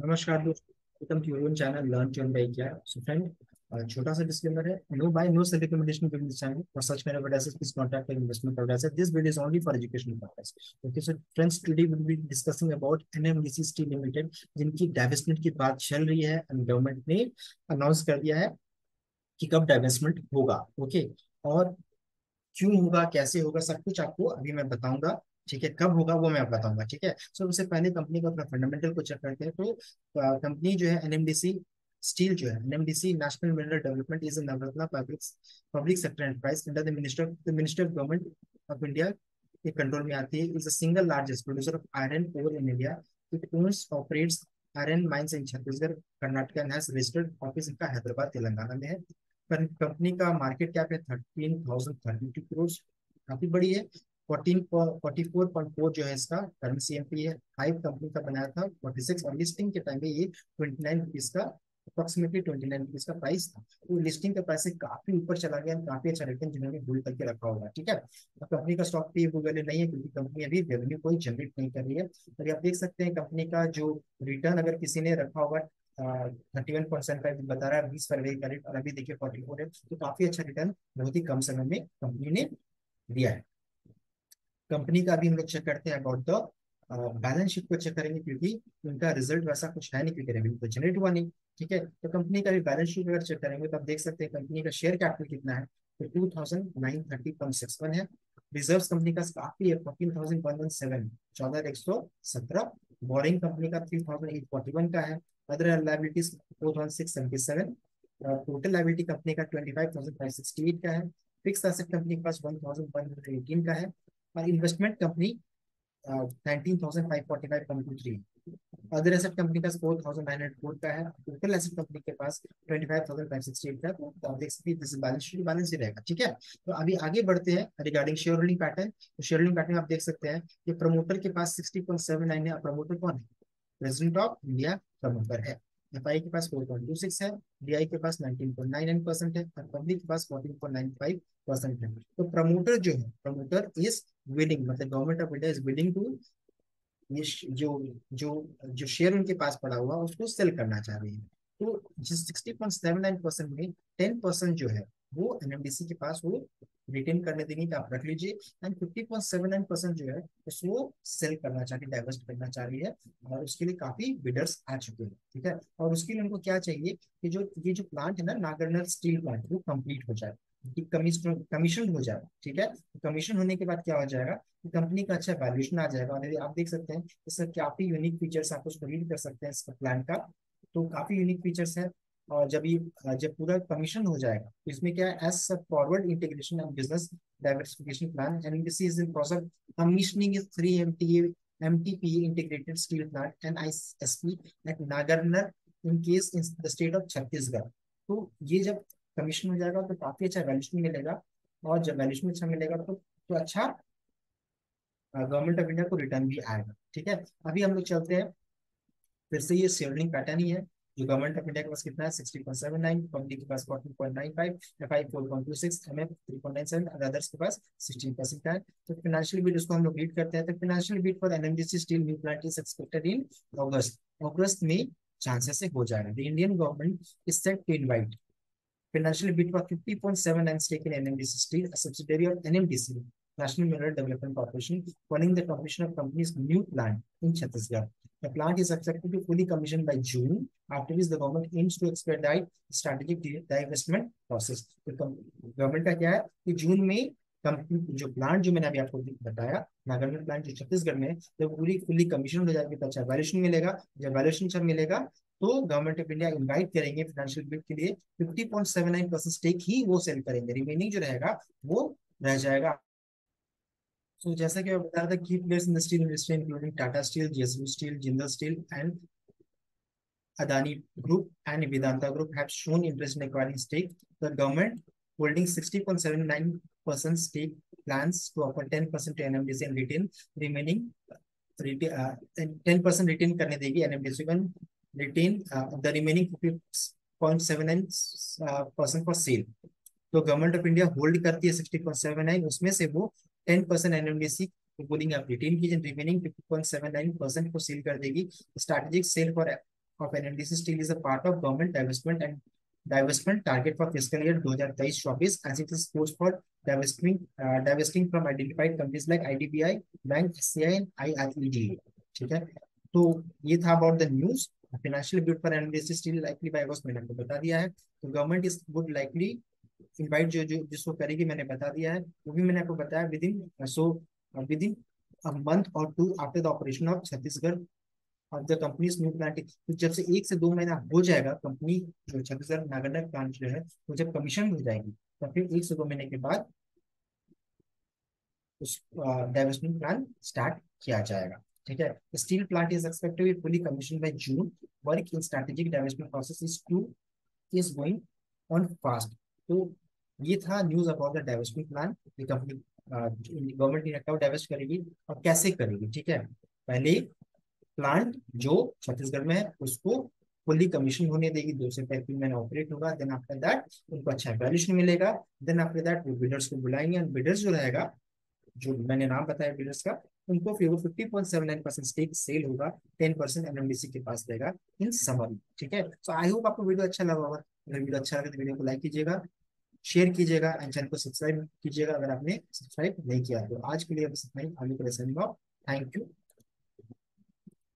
नमस्कार दोस्तों channel learn to क्या सो फ्रेंड छोटा सा डिस्क्लेमर है no buy no sell recommendation given this channel for such kind of advice please contact investment adviser this video is only for educational purpose okay so friends today we will be discussing about NMDC steel limited जिनकी divestment की बात चल रही है and government ने announce कर दिया है कि कब डाइवेस्टमेंट होगा ओके और क्यों होगा, कैसे होगा, सब कुछ आपको अभी मैं बताऊँगा। ठीक है? कब होगा वो मैं आप बताऊँगा, ठीक है? सो उससे पहले कंपनी का अपना फंडामेंटल को चेक करते हैं। तो कंपनी जो है एनएमडीसी स्टील जो है NMDC national mineral development is Navratna public public sector enterprise under the minister the minister of government of India के कंट्रोल में आती है। Is a single largest producer of iron ore in India it owns operates iron mines in Chhattisgarh Karnataka and has registered office इनका हैदराबाद तेलंगाना में है। Company का market cap है thirteen thousand thirty two crore काफ़ी बड़ी है। Fourteen forty four point four जो है इसका करंट सीएमपी है फाइव कंपनी का बनाया था फोर्टी सिक्स और लिस्टिंग के टाइम में ये ट्वेंटी नाइन रुपीज़ का अप्रोक्सीमेटली ट्वेंटी नाइन रुपीज़ का प्राइस था। तो लिस्टिंग का प्राइस काफ़ी ऊपर चला गया काफ़ी अच्छा रिटर्न जिन्होंने होल्ड करके रखा होगा ठीक है? अब कंपनी का स्टॉक पे वो वैल्यू नहीं है, क्योंकि कंपनी अभी रेवेन्यू कोई जनरेट नहीं कर रही है। और आप देख सकते हैं कंपनी का जो रिटर्न अगर किसी ने रखा होगा थर्टी वन परसेंट का बता रहा है, बीस फरवरी का रेट और अभी देखिए फोर्टी फोर है तो काफ़ी अच्छा रिटर्न बहुत ही कम समय में कंपनी ने दिया है। कंपनी का भी हम लोग चेक करते हैं अबाउट द बैलेंस शीट को चेक करेंगे क्योंकि उनका रिज़ल्ट वैसा कुछ है नहीं क्योंकि रेवेन्यू तो जनरेट हुआ नहीं, ठीक है? तो कंपनी का भी बैलेंस शीट अगर चेक करेंगे तो आप देख सकते हैं कंपनी का शेयर कैपिटल कितना है तो two thousand nine thirty point six one है। रिज़र्व कंपनी का काफ़ी है fourteen thousand one one seven चौदह एक सौ सत्रह बोरिंग कंपनी का three thousand eight forty one का है other liabilities four thousand six seventy seven total liability company का twenty five thousand five sixty eight का है फिक्स एसेट कंपनी के पास one thousand one hundred eighteen का है और investment company other asset company का four thousand nine hundred four का है टोटल एसेट कंपनी के पास twenty five thousand five sixty तो बैलेंस ही रहेगा, ठीक है? तो अभी आगे बढ़ते हैं रिगार्डिंग शेयर होल्डिंग पैटर्न तो शेयर होल्डिंग पैटर्न आप देख सकते हैं कि प्रमोटर के पास सिक्सटी पॉइंट सेवन नाइन है प्रमोटर कौन है? प्रेसिडेंट ऑफ़ इंडिया प्रमोटर है। एफ़ के पास फोर पॉइंट टू सिक्स है डी के पास nineteen point nine nine percent है, और पब्लिक के पास fourteen point nine five percent है तो प्रमोटर जो है प्रमोटर इज़ विलिंग मतलब government of India is willing to जो जो जो शेयर उनके पास पड़ा हुआ, उसको सेल करना चाह रही है। तो जिस sixty point seven nine percent में टेन परसेंट जो है, वो एनएमडीसी के पास वो रिटेन करने देंगे कि आप रख लीजिए। And fifty point seven nine percent जो है, उसको सेल करना चाह रही डाइवर्स्ट करना चाह रही है, और उसके लिए काफ़ी बिडर्स आ चुके हैं, ठीक है? और उसके लिए उनको क्या चाहिए कि जो, ये जो प्लांट है ना नागरनर स्टील प्लांट वो कंप्लीट हो जाए। कमीशन हो जाए ठीक है? कमीशन होने के बाद क्या हो जाएगा? कंपनी का अच्छा वैल्यूएशन आ जाएगा। और आप देख सकते हैं इसका काफ़ी यूनिक फीचर्स आप उसको रीड कर सकते हैं इसका प्लान का। तो काफ़ी यूनिक फीचर्स है। और जब ये, जब पूरा कमीशन हो जाएगा तो इसमें क्या है? As forward integration and business diversification plan and this is in process commissioning is three MTA MTP integrated steel plant and ISP at Nagarnar in case in the state of Chhattisgarh तो ये जब commission हो जाएगा तो काफ़ी अच्छा valuation मिलेगा। और जब वैल्यूशन अच्छा मिलेगा तो तो अच्छा गवर्नमेंट ऑफ़ इंडिया को रिटर्न भी आएगा, ठीक है? अभी हम लोग चलते हैं। फिर से ये शेयरिंग पैटर्न ही है। जो गवर्नमेंट ऑफ़ इंडिया के पास कितना है? सिक्सटी के पास fourteen point nine five F I four point two six M F three point nine seven और अदर्स के पास सिक्सटीन परसेंट है। तो फाइनेंशियल बीट उसको हम लोग रीड करते हैं। तो financial bid for NMDC steel new plant is expected in August August में चांसेस हो जाएगा। The Indian government is set to invite financially bid for 50.79 stake in NMDC Steel, a subsidiary of NMDC, National Mineral Development Corporation, following the completion of company's new plant in Chhattisgarh. The plant is expected to fully commission by June, after which the government aims to expedite strategic divestment process. तो government का क्या है कि जून में जो plant जो मैंने अभी आपको बताया नागालैंड प्लांट जो छत्तीसगढ़ में तो पूरी फुली कमीशन हो जाएगी तो अच्छा वैल्यूशन मिलेगा जब वैल्यूशन अच्छा मिलेगा तो गवर्नमेंट ऑफ़ इंडिया इन्वाइट करेंगे फाइनेंशियल बिट के लिए fifty point seven nine percent stake ही वो सेल करेंगे। रिमेनिंग जो रहेगा, वो रह जाएगा। सो जैसा कि मैं बता रहा था की players in the steel industry including Tata steel जेसू steel Jindal steel and Adani group and Vedanta group have shown interest in acquiring stake the government holding sixty point seven nine percent stake plans to offer ten percent to NMDC and retain remaining ten percent retain करने देगी NMDC retain uh, the remaining 50.79 uh, percent for sale. तो government of India hold करती है 60.79 उसमें से वो 10 percent NMDC बोलिंग आप रिटेन कीजिए रिमेनिंग 50.79 परसेंट को सेल कर देगी strategic sale for of NMDC Steel is a part of government divestment and divestment target for fiscal year 2023-24 as it is forced for divesting uh, divesting from identified companies like IDBI, Bank, SCI and. ठीक है तो ये था about the news financial bid for NMDC steel likely by August मैंने आपको बता दिया है। तो government is would likely invite जो जो, जिसको करेगी, मैंने बता दिया है। वो भी मैंने आपको बताया within so within a month or two after the operation of Chhattisgarh of the company's new plant. तो जब से एक से दो महीना हो जाएगा कंपनी जो छत्तीसगढ़ नागरडा प्लांट जो है, वो जब कमीशन हो जाएगी तो फिर एक से दो महीने के बाद उस डाइवर्समेंट प्लान स्टार्ट किया जाएगा। ठीक है? Steel plant is expected be fully commission by June work in strategic divestment process is to is going on fast तो ये था news about the divestment plan company government इनका डाइवर्स करेगी और कैसे करेगी, ठीक है? पहले प्लांट जो छत्तीसगढ़ में है, उसको फुल्ली कमीशन होने देगी। दो से तीन महीना ऑपरेट होगा। देन आफ्टर दैट उनको अच्छा वैल्यूशन मिलेगा। देन आफ्टर दैट वो बिल्डर्स को बुलाएँगे। एंड बिल्डर्स जो रहेगा, जो मैंने नाम बताया बिल्डर्स का उनको फिर वो fifty point seven nine percent stake sale होगा टेन परसेंट एनएमडीसी के पास रहेगा इन समर ठीक है? सो आई होप आपको वीडियो अच्छा लगा होगा। अगर वीडियो अच्छा लगे तो वीडियो को लाइक कीजिएगा शेयर कीजिएगा एंड चैनल को सब्सक्राइब कीजिएगा अगर आपने सब्सक्राइब नहीं किया तो आज के लिए बस इतना आगे थैंक यू